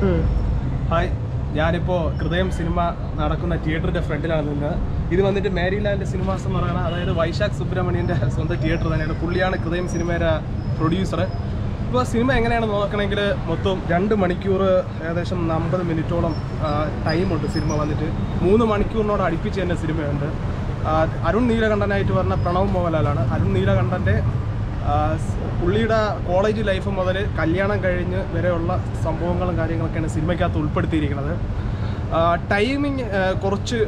Hi ഞാനിപ്പോൾ ഹൃദയം cinema നടക്കുന്ന തിയേറ്ററിന്റെ ഫ്രണ്ടിലാണ് നിന്നത് ഇത് വന്നിട്ട് മേരിലാൻഡ് സിനിമാസ് എന്ന് പറയുന്നത് അതായത് വൈശാഖ് സുബ്രഹ്മണ്യന്റെ സ്വന്തം തിയേറ്റർ തന്നെയാണ്. പുള്ളിയാണ് ഹൃദയം സിനിമയുടെ പ്രൊഡ്യൂസർ ഇപ്പോൾ സിനിമ എങ്ങനെയാണ് നോക്കണമെങ്കിൽ മൊത്തം രണ്ട് മണിക്കൂർ ഏകദേശം അമ്പത് മിനിറ്റോളം ടൈമുണ്ട് സിനിമ വന്നിട്ട്. മൂന്ന് മണിക്കൂറിനോട് അടുപ്പിച്ച് തന്നെ സിനിമയുണ്ട്. അരുൺ നീലകണ്ഠനായിട്ട് പറഞ്ഞ പ്രണവ് മോഹൻലാലാണ്. അരുൺ നീലകണ്ഠന്റെ പുള്ളിയുടെ കോളേജ് ലൈഫ് മുതൽ കല്യാണം കഴിഞ്ഞ് വരെയുള്ള സംഭവങ്ങളും കാര്യങ്ങളൊക്കെയാണ് സിനിമയ്ക്കകത്ത് ഉൾപ്പെടുത്തിയിരിക്കുന്നത്. ടൈമിങ് കുറച്ച്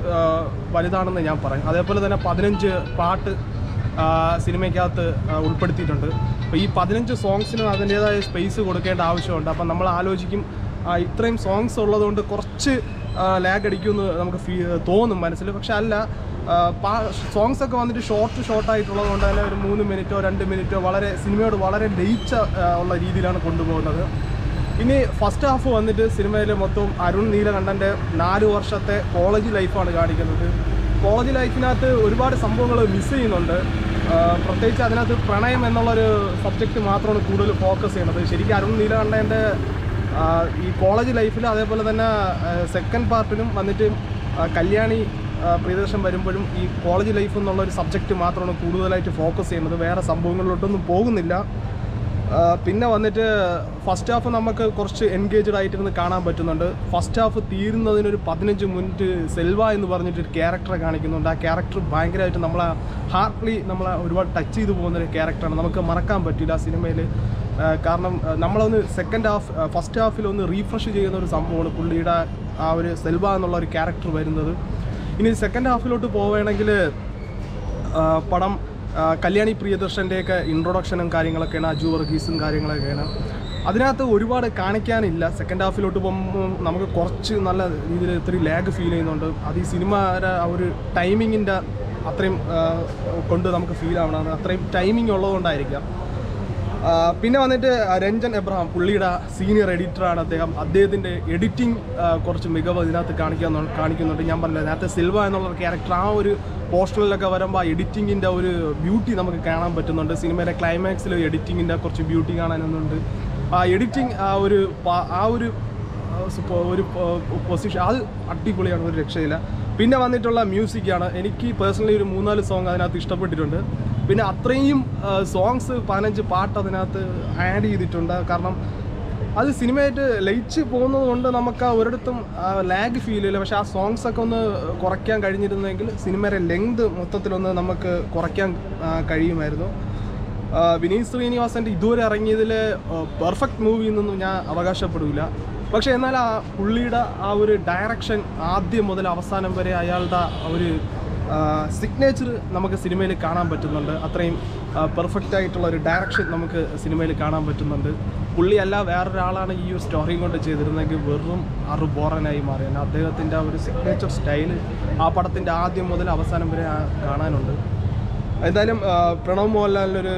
വലുതാണെന്ന് ഞാൻ പറയും. അതേപോലെ തന്നെ പതിനഞ്ച് പാട്ട് സിനിമയ്ക്കകത്ത് ഉൾപ്പെടുത്തിയിട്ടുണ്ട്. അപ്പോൾ ഈ പതിനഞ്ച് സോങ്സിന് അതിന്റേതായ സ്പേസ് കൊടുക്കേണ്ട ആവശ്യമുണ്ട്. അപ്പം നമ്മൾ ആലോചിക്കും ഇത്രയും സോങ്സ് ഉള്ളതുകൊണ്ട് കുറച്ച് ലാഗ് അടിക്കുമെന്ന് നമുക്ക് ഫീ തോന്നും മനസ്സിൽ. പക്ഷെ അല്ല സോങ്സ് ഒക്കെ വന്നിട്ട് ഷോർട്ട് ഷോർട്ട് കൊണ്ട് തന്നെ ഒരു മൂന്ന് മിനിറ്റോ രണ്ട് മിനിറ്റോ വളരെ സിനിമയോട് വളരെ ലയിച്ച ഉള്ള രീതിയിലാണ് കൊണ്ടുപോകുന്നത്. ഇനി ഫസ്റ്റ് ഹാഫ് വന്നിട്ട് സിനിമയിൽ മൊത്തം അരുൺ നീലകണ്ഠന്റെ നാല് വർഷത്തെ കോളേജ് ലൈഫാണ് കാണിക്കുന്നത്. കോളേജ് ലൈഫിനകത്ത് ഒരുപാട് സംഭവങ്ങൾ മിസ് ചെയ്യുന്നുണ്ട്. പ്രത്യേകിച്ച് അതിനകത്ത് പ്രണയം എന്നുള്ളൊരു സബ്ജക്റ്റ് മാത്രമാണ് കൂടുതൽ ഫോക്കസ് ചെയ്യുന്നത്. ശരിക്കും അരുൺ നീലകണ്ഠന്റെ ഈ കോളേജ് ലൈഫിൽ അതേപോലെ തന്നെ സെക്കൻഡ് പാർട്ടിലും വന്നിട്ട് കല്യാണി പ്രിയദർശൻ വരുമ്പോഴും ഈ കോളേജ് ലൈഫ് എന്നുള്ള ഒരു സബ്ജക്റ്റ് മാത്രമാണ് കൂടുതലായിട്ട് ഫോക്കസ് ചെയ്യുന്നത്. വേറെ സംഭവങ്ങളിലോട്ടൊന്നും പോകുന്നില്ല. പിന്നെ വന്നിട്ട് ഫസ്റ്റ് ഹാഫ് നമുക്ക് കുറച്ച് എൻഗേജഡ് ആയിട്ടിരുന്ന് കാണാൻ പറ്റുന്നുണ്ട്. ഫസ്റ്റ് ഹാഫ് തീരുന്നതിനൊരു പതിനഞ്ച് മിനിറ്റ് സെൽവ എന്ന് പറഞ്ഞിട്ട് ഒരു ക്യാരക്ടറെ കാണിക്കുന്നുണ്ട്. ആ ക്യാരക്ടർ ഭയങ്കരമായിട്ട് നമ്മളെ ഹാർട്ട്ലി നമ്മളെ ഒരുപാട് ടച്ച് ചെയ്തു പോകുന്ന ഒരു ക്യാരക്ടറാണ് നമുക്ക് മറക്കാൻ പറ്റില്ല ആ സിനിമയിൽ കാരണം നമ്മളൊന്ന് സെക്കൻഡ് ഹാഫ് ഫസ്റ്റ് ഹാഫിൽ ഒന്ന് റീഫ്രഷ് ചെയ്യുന്ന ഒരു സംഭവമാണ് പുള്ളിയുടെ ആ ഒരു സെൽവ എന്നുള്ള ഒരു ക്യാരക്ടർ വരുന്നത്. ഇനി സെക്കൻഡ് ഹാഫിലോട്ട് പോവുകയാണെങ്കിൽ പടം കല്യാണി പ്രിയദർശന്റെയൊക്കെ ഇൻട്രൊഡക്ഷനും കാര്യങ്ങളൊക്കെയാണ് അജു വർഗീസും കാര്യങ്ങളൊക്കെയാണ്. അതിനകത്ത് ഒരുപാട് കാണിക്കാനില്ല. സെക്കൻഡ് ഹാഫിലോട്ട് പോകുമ്പോൾ നമുക്ക് കുറച്ച് നല്ല രീതിയിൽ ഇത്ര ലാഗ് ഫീൽ ചെയ്യുന്നുണ്ട്. അത് ഈ സിനിമയുടെ ആ ഒരു ടൈമിങ്ങിന്റെ അത്രയും കൊണ്ട് നമുക്ക് ഫീൽ ആവണം. അത്രയും ടൈമിംഗ് ഉള്ളതുകൊണ്ടായിരിക്കാം. പിന്നെ വന്നിട്ട് രഞ്ജൻ എബ്രഹാം പുള്ളിയുടെ സീനിയർ എഡിറ്ററാണ് അദ്ദേഹം. അദ്ദേഹത്തിന്റെ എഡിറ്റിംഗ് കുറച്ച് മികവ് ഇതിനകത്ത് കാണിക്കാൻ കാണിക്കുന്നുണ്ട്. ഞാൻ പറഞ്ഞില്ല നേരത്തെ സിൽവ എന്നുള്ള ക്യാരക്ടർ ആ ഒരു പോസ്റ്ററിലൊക്കെ വരുമ്പോൾ ആ എഡിറ്റിങ്ങിന്റെ ഒരു ബ്യൂട്ടി നമുക്ക് കാണാൻ പറ്റുന്നുണ്ട്. സിനിമയിലെ ക്ലൈമാക്സിൽ എഡിറ്റിങ്ങിന്റെ കുറച്ച് ബ്യൂട്ടി കാണാനൊന്നുണ്ട്. ആ എഡിറ്റിംഗ് ആ ഒരു ആ ഒരു ഒരു പൊസിഷൻ അത് അടിപൊളിയാണ് ഒരു രക്ഷയില്ല. പിന്നെ വന്നിട്ടുള്ള മ്യൂസിക്കാണ് എനിക്ക് പേഴ്സണലി ഒരു മൂന്നാൽ സോങ് അതിനകത്ത് ഇഷ്ടപ്പെട്ടിട്ടുണ്ട്. പിന്നെ അത്രയും സോങ്സ് പതിനഞ്ച് പാട്ട് അതിനകത്ത് ആഡ് ചെയ്തിട്ടുണ്ട്. കാരണം അത് സിനിമയായിട്ട് ലയിച്ച് പോകുന്നത് കൊണ്ട് നമുക്ക് ഒരിടത്തും ലാഗ് ഫീൽ ചെയ്യില്ല പക്ഷെ ആ സോങ്സ് ഒക്കെ ഒന്ന് കുറയ്ക്കാൻ കഴിഞ്ഞിരുന്നെങ്കിൽ സിനിമയുടെ ലെങ്ത് മൊത്തത്തിലൊന്ന് നമുക്ക് കുറയ്ക്കാൻ കഴിയുമായിരുന്നു. വിനീത് ശ്രീനിവാസന്റെ ഇതുവരെ ഇറങ്ങിയതിൽ പെർഫെക്റ്റ് മൂവി എന്നൊന്നും ഞാൻ അവകാശപ്പെടില്ല പക്ഷേ എന്നാൽ ആ പുള്ളിയുടെ ആ ഒരു ഡയറക്ഷൻ ആദ്യം മുതൽ അവസാനം വരെ അയാളുടെ ഒരു സിഗ്നേച്ചർ നമുക്ക് സിനിമയിൽ കാണാൻ പറ്റുന്നുണ്ട്. അത്രയും പെർഫെക്റ്റ് ആയിട്ടുള്ള ഒരു ഡയറക്ഷൻ നമുക്ക് സിനിമയിൽ കാണാൻ പറ്റുന്നുണ്ട്. പുള്ളിയല്ല വേറൊരാളാണ് ഈ ഒരു സ്റ്റോറിയും കൊണ്ട് ചെയ്തിരുന്നെങ്കിൽ വെറും അറു ബോറനായി മാറിയാണ് അദ്ദേഹത്തിന്റെ ആ ഒരു സിഗ്നേച്ചർ സ്റ്റൈൽ ആ പടത്തിന്റെ ആദ്യം മുതൽ അവസാനം വരെ കാണാനുണ്ട്. എന്തായാലും പ്രണവ് മോഹൻലാലിനൊരു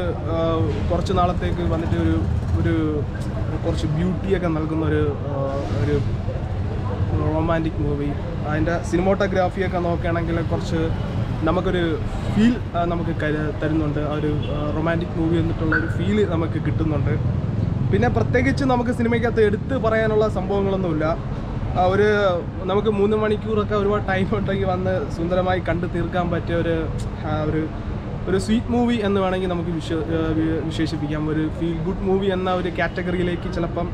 കുറച്ച് നാളത്തേക്ക് വന്നിട്ട് ഒരു ഒരു കുറച്ച് ബ്യൂട്ടിയൊക്കെ നൽകുന്ന ഒരു ഒരു റൊമാന്റിക് മൂവി അതിന്റെ സിനിമോട്ടോഗ്രാഫിയൊക്കെ നോക്കുകയാണെങ്കിൽ കുറച്ച് നമുക്കൊരു ഫീൽ നമുക്ക് തരുന്നുണ്ട്. ആ ഒരു റൊമാന്റിക് മൂവി എന്നിട്ടുള്ള ഒരു ഫീൽ നമുക്ക് കിട്ടുന്നുണ്ട്. പിന്നെ പ്രത്യേകിച്ച് നമുക്ക് സിനിമയ്ക്കകത്ത് എടുത്ത് പറയാനുള്ള സംഭവങ്ങളൊന്നുമില്ല. ഒരു നമുക്ക് മൂന്ന് മണിക്കൂറൊക്കെ ഒരുപാട് ടൈം ഉണ്ടെങ്കിൽ വന്ന് സുന്ദരമായി കണ്ടു തീർക്കാൻ പറ്റിയ ഒരു ഒരു ഒരു സ്വീറ്റ് മൂവി എന്ന് വേണമെങ്കിൽ നമുക്ക് വിശ വിശേഷിപ്പിക്കാം. ഒരു ഫീൽ ഗുഡ് മൂവി എന്ന ഒരു കാറ്റഗറിയിലേക്ക് ചിലപ്പം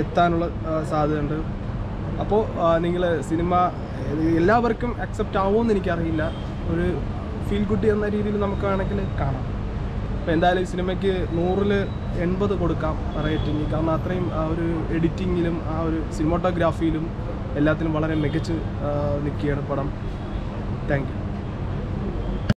എത്താനുള്ള സാധ്യതയുണ്ട്. അപ്പോൾ നിങ്ങൾ സിനിമ എല്ലാവർക്കും അക്സെപ്റ്റ് ആവുമെന്ന് എനിക്കറിയില്ല. ഒരു ഫീൽ ഗുഡ് എന്ന രീതിയിൽ നമുക്ക് വേണമെങ്കിൽ കാണാം. അപ്പോൾ എന്തായാലും ഈ സിനിമയ്ക്ക് നൂറിൽ എൺപത് കൊടുക്കാം റേറ്റിംഗ് കാരണം അത്രയും ആ ഒരു എഡിറ്റിങ്ങിലും ആ ഒരു സിനിമോട്ടോഗ്രാഫിയിലും എല്ലാത്തിനും വളരെ മികച്ച് നിൽക്കുകയാണ് പടം. Thank you